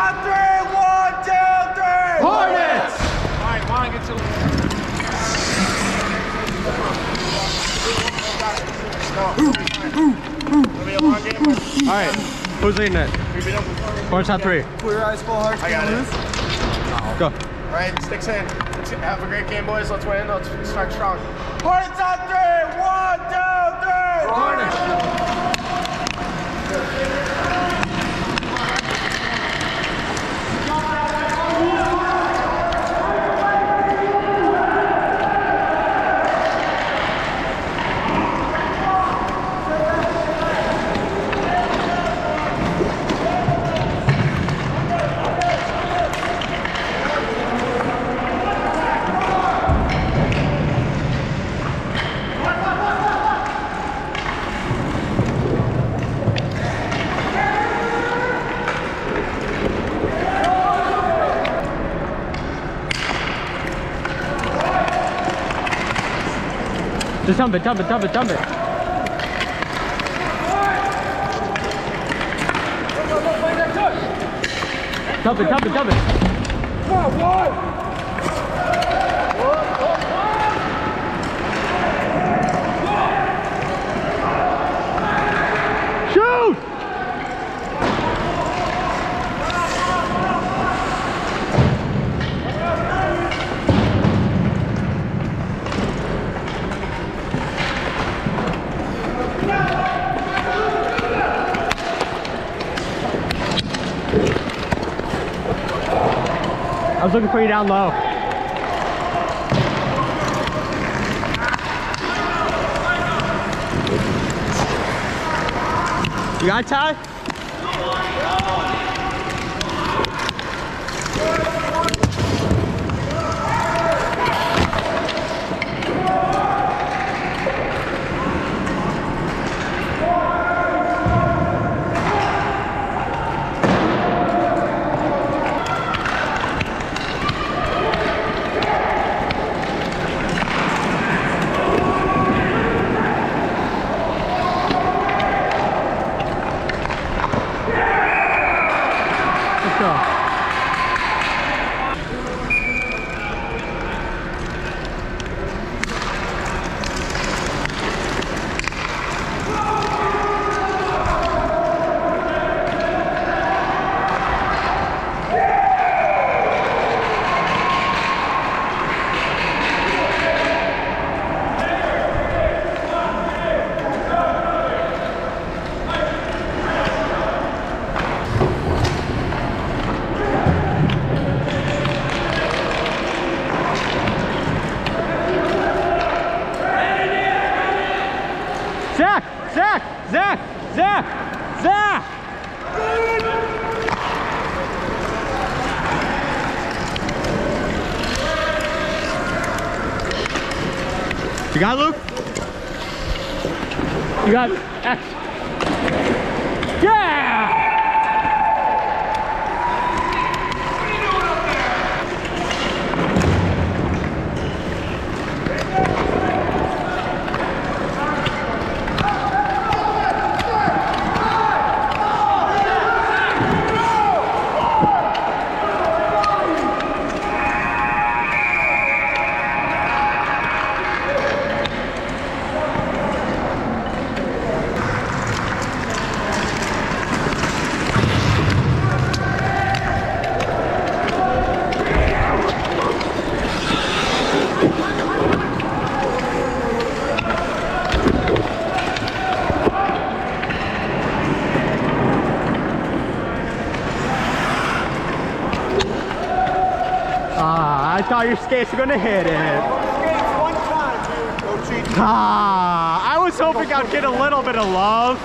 set. Hornets on three. One, two, three. Hornets! All right, Juan, get to All right, who's leading it? Hornets on three. Clear eyes, full hearts. I got it. Go. All right, sticks in. Have a great game, boys. Let's win. Let's start strong. Hornets on three. One, two, three. Hornets. Just jump it, jump it, jump it, jump it. Jump it, jump it, jump it. Shoot! I was looking for you down low. You got it, Ty? Let's go. Zach! Zach! Zach! Zach! You got it, Luke? You got X. Yeah! Ah, I thought your skates were gonna hit it. Time, dude. Go cheat. Ah, I was hoping I'd get a little bit of love.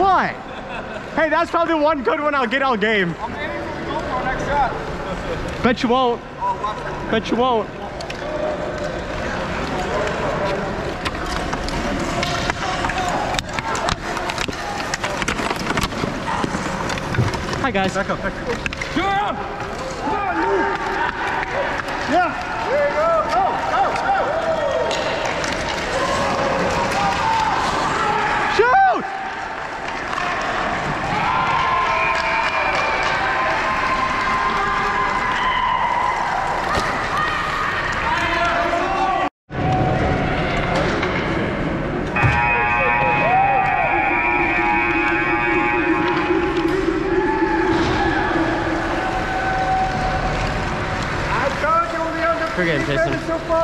What? Hey, that's probably one good one I'll get all game. I'm aiming for the GoPro next Bet you won't. Bet you won't. Hi guys. Back up, back up. Shoot!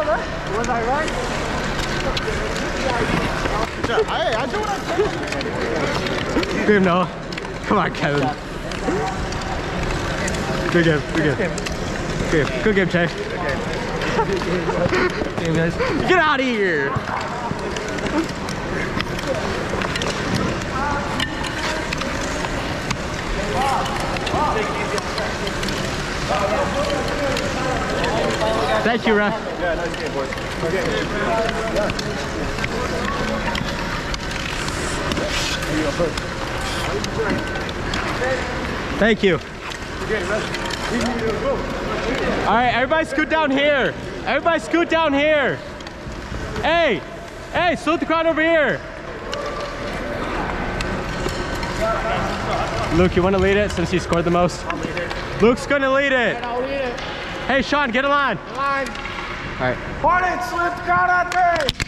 Huh? Was I right? Hey, I do what I Good game, Noah. Come on, Kevin. Good game. Good game. Good game. Good game, Jay. Good game, guys. Get out of here. Thank you, ref. Yeah, nice game, boys. Okay. Thank you. All right, everybody scoot down here. Everybody scoot down here. Hey, hey, salute the crowd over here. Luke, you want to lead it since you scored the most? Luke's it. I'll lead it. Hey, Sean, get a line. Line. All right. Hornets, let's count on three.